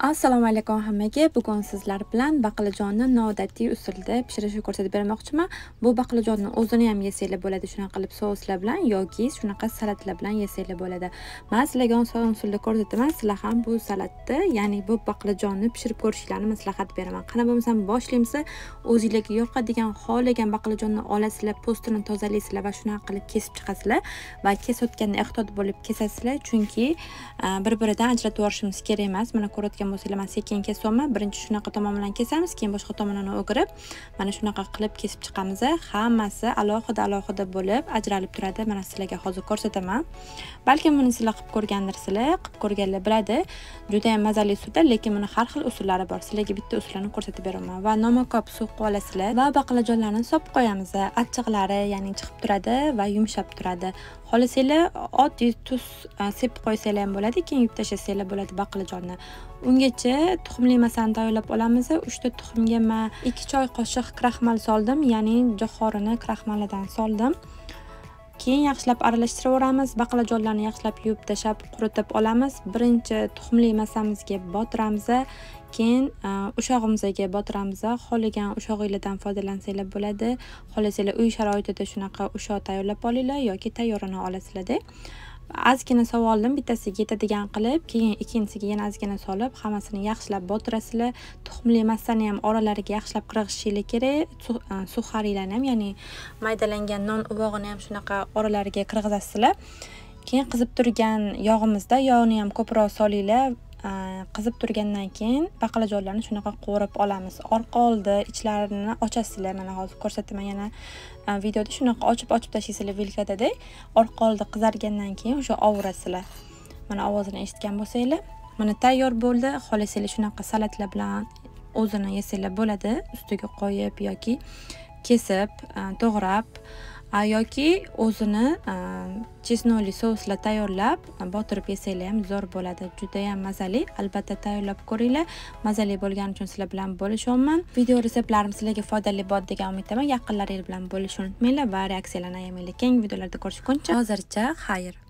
assalomu alaykum hammaga. Bugun sizlar bilan baqlajonni noodatiy usulda pishirishni ko'rsatib bermoqchiman. Bu baqlajonni o'zini ham yesanglar bo'ladi shunaqa qilib souslar bilan yoki shunaqa salatlar bilan yesanglar bo'ladi. Man sizlarga oson usulda ko'rsataman. Sizlar ham bu salatni ya'ni bu baqlajonni pishirib ko'rishlarini maslahat beraman. Qani bo'lmasam boshlaymiz. O'zinglarga yoqadigan xohlagan baqlajonni olasizlar postini tozalaysizlar va shunaqa qilib kesib chiqasizlar va kesayotganda ehtiyot bo'lib kesasizlar. Chunki bir biridan ajratib yuborishimiz kerak emas. Mana ko'rayotgan kesgan bo'lsanglar man sekin kesyapman birinchi shunaqa tomon bilan kesamiz keyin boshqa tomonini o'girib mana shunaqa qilib kesib chiqamiz hammasi alohida alohida bo'lib ajralib turadi. Mana sizlarga hozir ko'rsataman. Balkim buni sizlar qilib ko'rgandirsizlar qilib ko'rganlar biladi. Judayam mazali suvda lekin buni har xil usullari bor. Sizlarga bitta usulini ko'rsatib beraman. Va nomakop suv qilib olasizlar va baqlajonlarni solib qo'yamiz achchiqlari ya'ni chiqib turadi va yumshab turadi. Xohlasanglar oddiy tuz e, sepib qo'ysanglar ham bo'ladi keyin yuvib tashlasanglar bo'ladi baqlajonni tuxumgacha tuxumli masani tayyorlab olamiz uchta tuxumga man ikki choy qoshiq kraxmal soldim ya'ni jo'xorini kraxmalidan soldim. Keyin yaxshilab aralashtiraveramiz baqlajonlarni yaxshilab yuvib tashlab quritib olamiz. Birinchi tuxumli masamizga botiramiz keyin e, ushog'imizga botiramiz xohlagan ushog'inglardan foydalansanglar bo'ladi. Xohlasanglar uy sharoitida shunaqa ushoq tayyorlab olinglar yoki tayyorini olasizlarda. Ozgina savolni bittasiga yetadigan qilib keyin ikkinchisiga yana ozgina solib hammasini yaxshilab botirasizlar. Tuxumli massani ham oralariga yaxshilab qirg'ishinglar kerak. E, suxariylarni ham ya'ni maydalangan non uvog'ini ham shunaqa oralariga qirg'izasizlar. Keyin qizib turgan yog'imizda yog'ni ham ko'proq solinglar. Э, qizib turgandan keyin baqlajonlarni shunaqa qo'rib olamiz. Orqa oldi ichlarini ochasizlar mana hozir ko'rsataman yana e, videoda shunaqa ochib ochib tashlaysizlar vilkadada orqa oldi qizargandan keyin o'sha ovurasizlar mana ovozini eshitgan bo'lsanglar mana tayyor bo'ldi. Xohlasanglar shunaqa salatlar bilan o'zini yesanglar bo'ladi. Ustiga qo'yib yoki kesib e, to'g'rab yoki o'zini chesnoli souslar tayyorlab botirib yesanglar ham zo'r bo'ladi. Judayam mazali. Albatta tayyorlab ko'ringlar. Mazali bo'lgani uchun sizlar bilan bo'lishyapman video retseptlarim sizlarga foydali bo'ldi degan umiddaman. Yaqinlaringiz bilan bo'lishishni unutmanglar va reaksiyalarni ayamanglar. Keyingi videolarda ko'rishguncha. Hozircha xayr.